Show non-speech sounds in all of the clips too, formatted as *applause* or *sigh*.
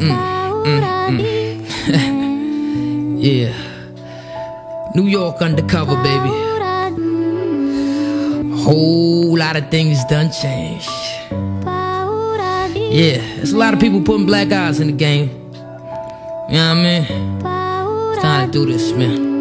Mm, mm, mm. *laughs* Yeah. New York undercover, baby. Whole lot of things done changed. Yeah, there's a lot of people putting black eyes in the game. You know what I mean? It's time to do this, man.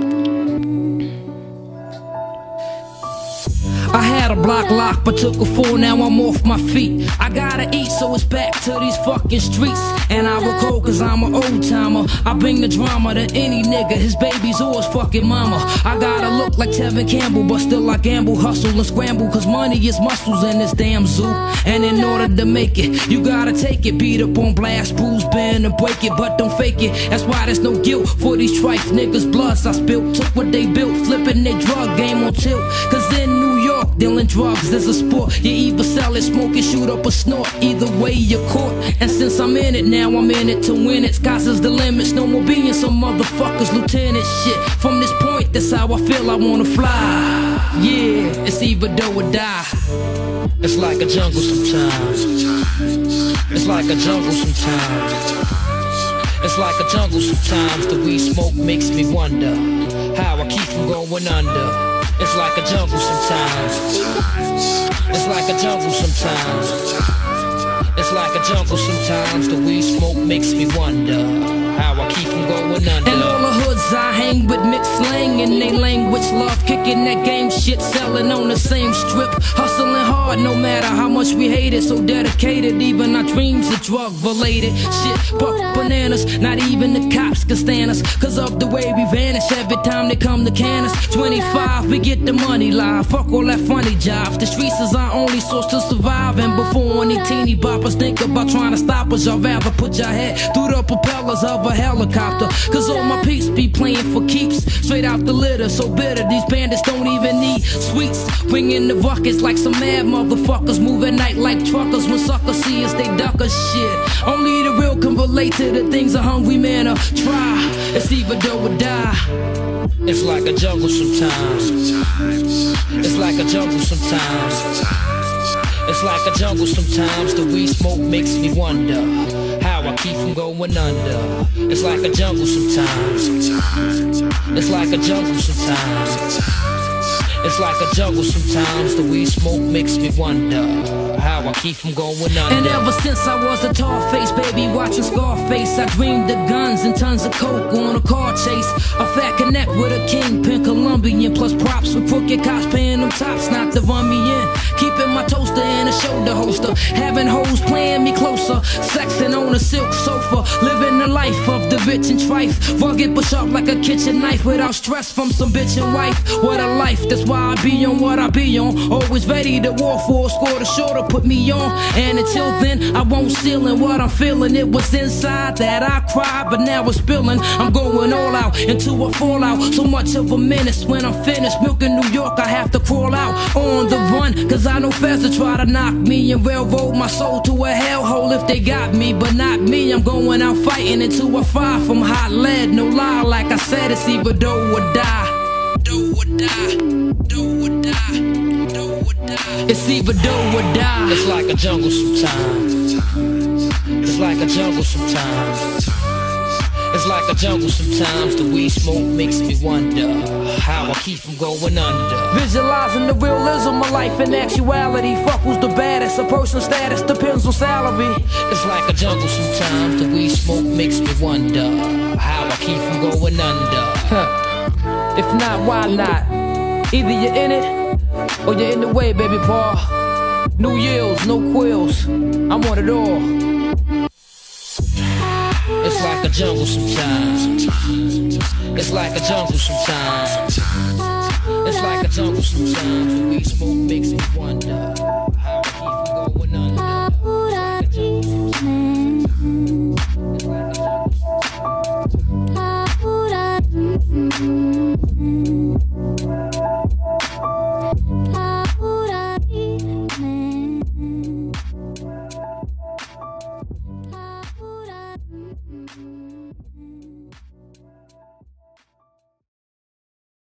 I had a block lock, but took a fall, now I'm off my feet. I gotta eat, so it's back to these fucking streets. And I recall, cause I'm an old timer. I bring the drama to any nigga, his baby's or his fucking mama. I gotta look like Tevin Campbell, but still I gamble, hustle, and scramble, cause money is muscles in this damn zoo. And in order to make it, you gotta take it. Beat up on blast, bruise, bend, and break it, but don't fake it. That's why there's no guilt for these trife niggas' bloods I spilled. Took what they built, flipping their drug game on tilt. Cause in New York, dealing drugs is a sport. You either sell it, smoke it, shoot up or snort. Either way, you're caught. And since I'm in it now, I'm in it to win it. Skies is the limits, no more being some motherfuckers, lieutenant shit. From this point, that's how I feel I wanna fly. Yeah, it's either do or die. It's like a jungle sometimes. It's like a jungle sometimes. It's like a jungle sometimes. The weed smoke makes me wonder how I keep from going under. It's like a jungle sometimes. It's like a jungle sometimes. It's like a jungle sometimes. The weed smoke makes me wonder how I keep from going under. And all the hoods I hang with mixed slang in they language. Love kicking that game shit, selling on the same strip. Hustling hard no matter how much we hate it. So dedicated, even our dreams are drug related. Shit, buck bananas, not even the cops can stand us. Cause of the way we vanish every time they come to can us. 25, we get the money live. Fuck all that funny jobs. The streets is our only source to survive. And before any teeny boppers think about trying to stop us, I'd rather put your head through the propellers of a helicopter. Cause all my peeps be playing for keeps. Straight out the litter, so bitter. These bandits don't even need sweets. Bringing the buckets like some mad motherfuckers. Moving night like truckers. When suckers see us, they duck us shit. Only the real can relate to the things a hungry man are try. It's either do or die. It's like a jungle sometimes. It's like a jungle sometimes. It's like a jungle sometimes. The weed smoke makes me wonder how I keep from going under. It's like a jungle sometimes. It's like a jungle sometimes. It's like a jungle sometimes. The weed smoke makes me wonder how I keep from going under. And ever since I was a tall face baby, watching Scarface, I dreamed of guns and tons of coke on a car chase. A fat connect with a kingpin Colombian, plus props with crooked cops paying them tops not to run me in. Keeping my toaster in a shoulder holster, having hoes playing me closer, sexing on a silk sofa, living the life of the rich and trife. Rugged but sharp like a kitchen knife, without stress from some bitch and wife. What a life, that's why I be on what I be on. Always ready to war for a score to shoulder, put me on. And until then, I won't seal in what I'm feeling. It was inside that I cried, but now it's spilling. I'm going all out into a fallout. So much of a menace when I'm finished. Milking New York, I have to crawl out on the run. Cause I know fast to try to knock me and railroad my soul to a hellhole if they got me. But not me, I'm going out fighting into a fire from hot lead. No lie, like I said, it's either do or die. Do or die, do or die, do or die. It's either do or die. It's like a jungle sometimes. It's like a jungle sometimes. It's like a jungle sometimes. The weed smoke makes me wonder how I keep from going under. Visualizing the realism of life in actuality. Fuck who's the baddest. A person's status depends on salary. It's like a jungle sometimes. The weed smoke makes me wonder how I keep from going under. Huh. If not, why not? Either you're in it or you're in the way, baby Paul. New yields, no quills. I want it all. Like a jungle sometimes. It's like a jungle sometimes. It's like a jungle sometimes. Weed smoke.